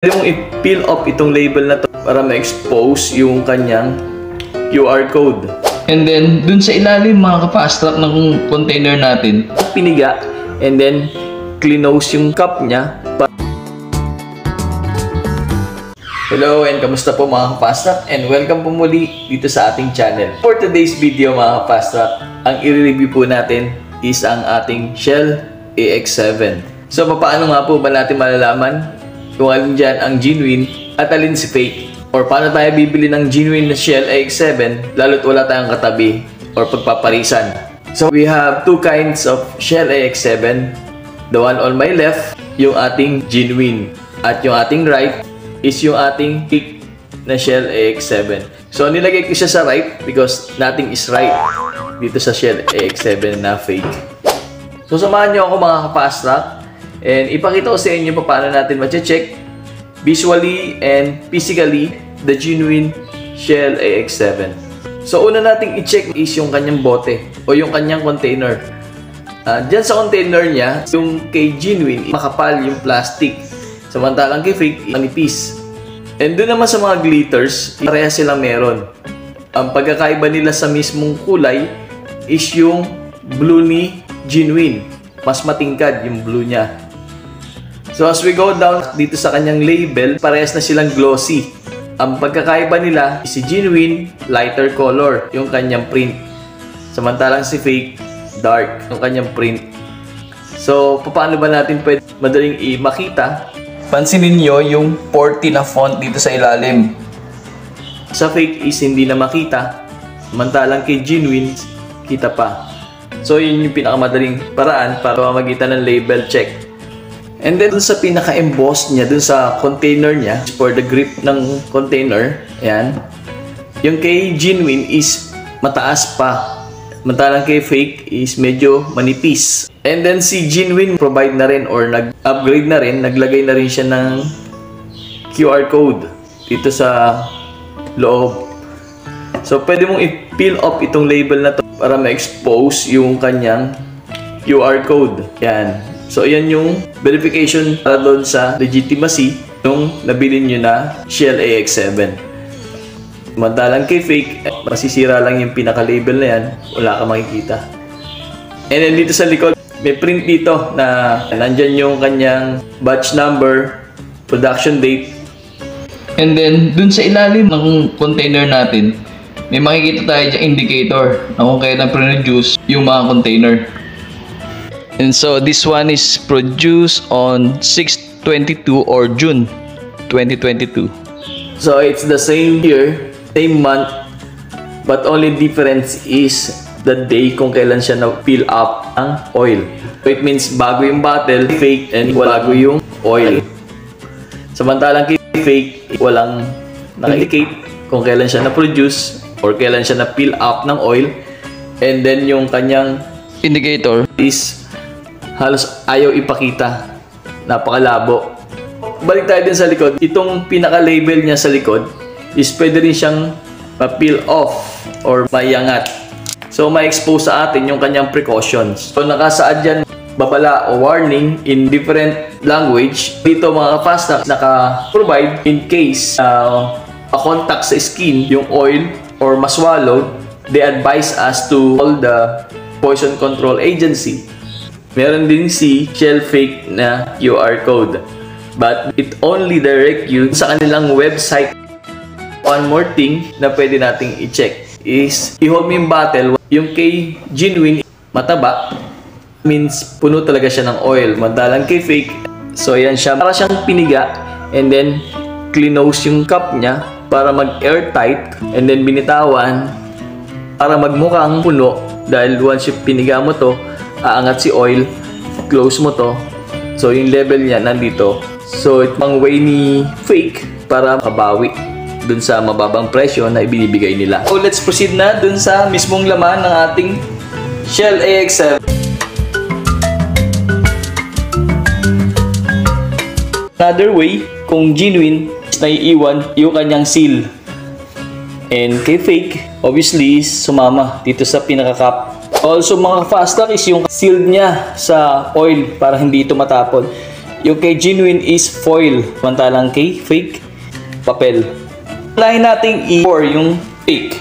Pwede mong i-peel off itong label na to para ma-expose yung kanyang QR code. And then, dun sa ilalim mga ka-fast track ng container natin, Piniga and then clinose yung cup niya. Hello and kamusta po mga kapastak and welcome po muli dito sa ating channel. For today's video mga kapastak, ang i-review po natin is ang ating Shell AX7. So paano nga po ba natin malalaman kung alin dyan ang genuine at alin si fake? Or paano tayo bibili ng genuine na Shell AX7 lalo't wala tayong katabi or pagpaparisan? So we have two kinds of Shell AX7. The one on my left, yung ating genuine. At yung ating right is yung ating fake na Shell AX7. So nilagay ko siya sa right because nothing is right dito sa Shell AX7 na fake. So samahan nyo ako mga kapastra and ipakita ko sa inyo pa paano natin ma-check visually and physically the genuine Shell AX7. So una nating i-check is yung kanyang bote o yung kanyang container. Ah, Diyan sa container niya, yung kay genuine, makapal yung plastic. Samantalang kay fake, manipis. And doon naman sa mga glitters, pareha silang meron. Ang pagkakaiba nila sa mismong kulay is yung blue ni genuine. Mas matingkad yung blue niya. So as we go down dito sa kanyang label, parehas na silang glossy. Ang pagkakaiba nila si genuine, lighter color, yung kanyang print. Samantalang si fake, dark, yung kanyang print. So, paano ba natin pwede madaling i-makita? Pansinin nyo yung 40 na font dito sa ilalim. Sa fake is hindi na makita. Samantalang kay genuine, kita pa. So, yun yung pinakamadaling paraan para magitan ng label check. And then dun sa pinaka-emboss niya, dun sa container niya, for the grip ng container, yan. Yung kay genuine is mataas pa. Mantalang kay fake is medyo manipis. And then si genuine provide na rin or nag-upgrade na rin, naglagay na rin siya ng QR code dito sa loob. So pwede mong i-peel off itong label na to para ma-expose yung kanyang QR code. Yan. So, yan yung verification para doon sa legitimacy nung nabili nyo na Shell AX7. Mantalang kay fake, masisira lang yung pinaka-label na yan, wala ka makikita. And then dito sa likod, may print dito na nandyan yung kanyang batch number, production date, and then, dun sa ilalim ng container natin, may makikita tayo dyan indicator na kung kailan produce yung mga container. And so, this one is produced on 622 or June 2022. So it's the same year, same month, but only difference is the day kung kailan siya na-fill up ang oil. So it means bago yung bottle, fake, and bago yung oil. Samantalang kay fake, walang naka-indicate kung kailan siya na-produce or kailan siya na-fill up ng oil. And then yung kanyang Indicator, is halos ayaw ipakita. Napakalabo. Balik tayo din sa likod. Itong pinaka-label niya sa likod is pwede rin siyang ma-peel off or maiangat. So, ma-expose sa atin yung kanyang precautions. So, nakasaad dyan babala o warning in different language. Dito mga kapastak, naka-provide in case uh, a contact sa skin, yung oil or maswallow, they advise us to call the Poison Control Agency. Meron din si Shell Fake na QR code. But it only direct you sa kanilang website. One more thing na pwede nating i-check is i-hold mo yung bottle. Yung kay genuine, mataba, means puno talaga siya ng oil. Mandalang kay fake, so yan siya. Para siyang piniga and then clinose yung cup niya para mag-airtight and then binitawan para magmukhang puno dahil once yung piniga mo to, aangat si oil, close mo to. So yung level niya nandito. So itong way ni fake para mabawi dun sa mababang presyo na ibinibigay nila. So let's proceed na dun sa mismong laman ng ating Shell AX7. Another way, kung genuine, is naiiwan yung kanyang seal. And kay fake, obviously, sumama dito sa pinaka-cup. Also, mga fast is yung seal niya sa oil para hindi ito matapon. Yung kay genuine is foil. Samantalang kay fake, papel. Unahin nating i-pour yung fake.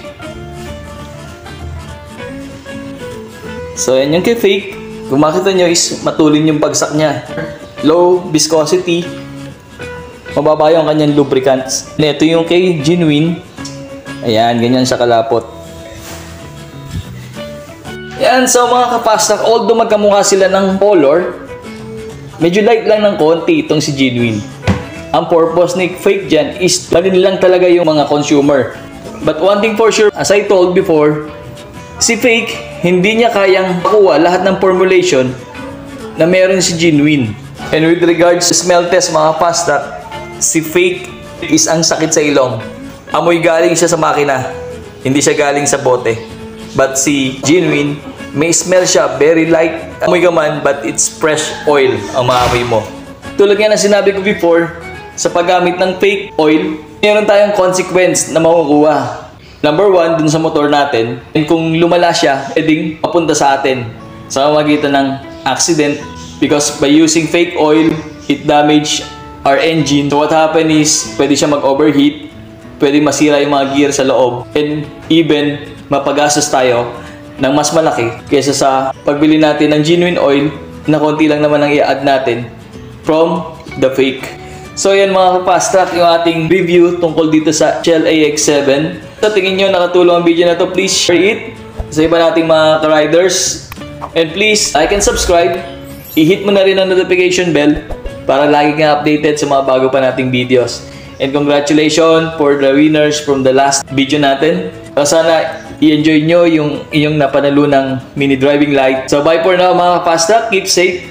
So, yan yung kay fake. Kung makita nyo is matulin yung bagsak niya. Low viscosity. Mababa yung kanyang lubricants. Ito yung kay genuine. Ayan, ganyan siya kalapot. Yan, so mga kapastak, although magkamukha sila ng color, medyo light lang ng konti itong si Genuine. Ang purpose ni fake dyan is dalhin lang talaga yung mga consumer. But one thing for sure, as I told before, si fake, hindi niya kayang makuha lahat ng formulation na meron si Genuine. And with regards to smell test mga kapastak, si fake is ang sakit sa ilong. Amoy galing siya sa makina, hindi siya galing sa bote. But si Genuine, may smell siya, very light amoy ka but it's fresh oil ang maamoy mo. Tulad nga na sinabi ko before, sa paggamit ng fake oil, meron tayong consequence na makukuha. Number one, dun sa motor natin, and kung lumala siya, pwedeng papunta sa atin sa pamagitan ng accident because by using fake oil, it damage our engine. So what happen is, pwede siya mag-overheat, pwede masira yung mga gear sa loob, and even mapagastos tayo ng mas malaki kaysa sa pagbili natin ng genuine oil na konti lang naman ang i-add natin from the fake. So yan mga track yung ating review tungkol dito sa Shell AX7. So tingin nyo nakatulong ang video na to, please share it sa iba nating mga riders. And please like and subscribe. I-hit mo na rin ang notification bell para lagi kang updated sa mga bago pa nating videos. And congratulations for the winners from the last video natin. So sana i-enjoy nyo yung inyong napanalunang mini driving light. So bye for now mga track. Keep safe.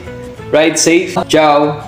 Ride safe. Ciao.